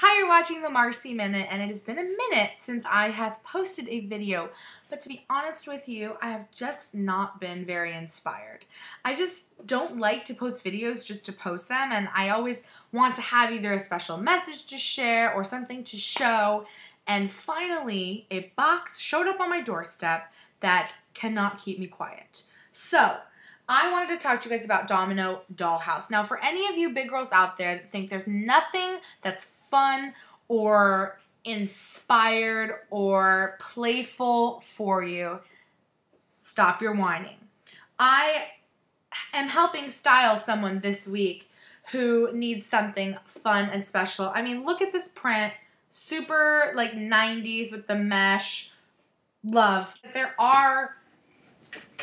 Hi, you're watching the Marcy Minute, and it has been a minute since I have posted a video. But to be honest with you, I have just not been very inspired. I just don't like to post videos just to post them, and I always want to have either a special message to share or something to show. And finally, a box showed up on my doorstep that cannot keep me quiet. So, I wanted to talk to you guys about Domino Dollhouse. Now, for any of you big girls out there that think there's nothing that's fun or inspired or playful for you, stop your whining. I am helping style someone this week who needs something fun and special. I mean, look at this print. Super like 90s with the mesh. Love. There are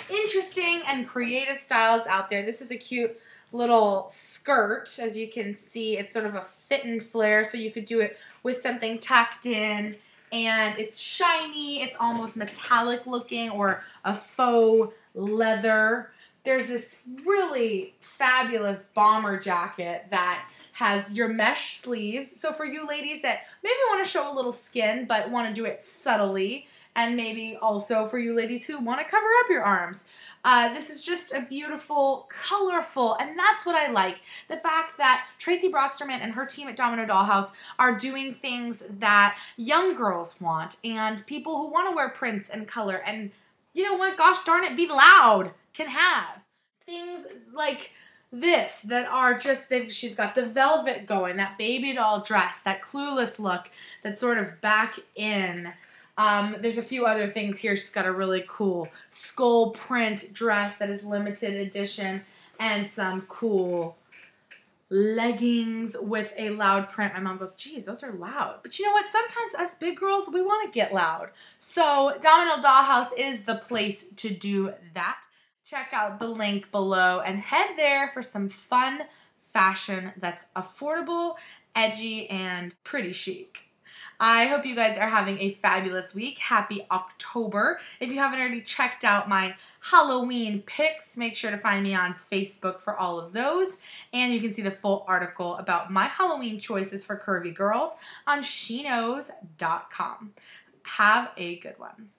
interesting and creative styles out there. This is a cute little skirt. As you can see, it's sort of a fit and flare, so you could do it with something tucked in. And it's shiny, it's almost metallic looking or a faux leather. There's this really fabulous bomber jacket that has your mesh sleeves. So for you ladies that maybe want to show a little skin but want to do it subtly, and maybe also for you ladies who want to cover up your arms. Uh, this is just a beautiful, colorful, and that's what I like. The fact that Tracy Broxterman and her team at Domino Dollhouse are doing things that young girls want and people who want to wear prints and color and, you know what, gosh darn it, be loud can have. Things like this that are just she's got the velvet going that baby doll dress that clueless look that's sort of back in um, there's a few other things here. She's got a really cool skull print dress that is limited edition and some cool leggings with a loud print. My mom goes, geez, those are loud. But you know what? Sometimes us big girls, we want to get loud. So Domino Dollhouse is the place to do that. Check out the link below and head there for some fun fashion that's affordable, edgy, and pretty chic. I hope you guys are having a fabulous week. Happy October. If you haven't already checked out my Halloween pics, make sure to find me on Facebook for all of those. And you can see the full article about my Halloween choices for curvy girls on sheknows.com. Have a good one.